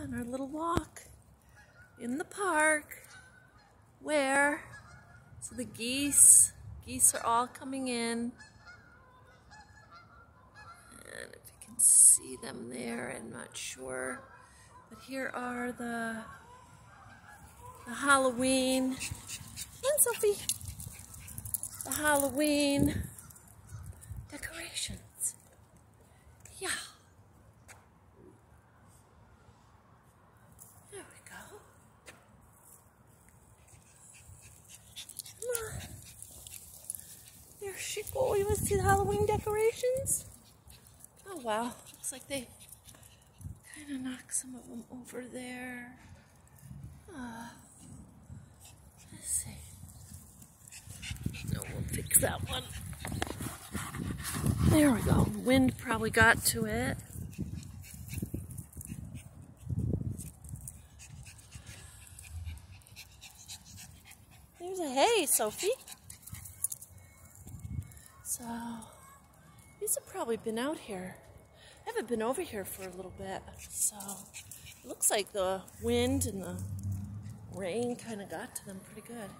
on our little walk in the park where so the geese geese are all coming in. And if you can see them there I'm not sure but here are the the Halloween. And Sophie. The Halloween decorations yeah There we go. Come on. There she go. You want to see the Halloween decorations? Oh wow. Looks like they kind of knocked some of them over there. Uh, let's see. No, we'll fix that one. There we go. Wind probably got to it. There's a hay, Sophie. So, these have probably been out here. I haven't been over here for a little bit. So, it looks like the wind and the rain kind of got to them pretty good.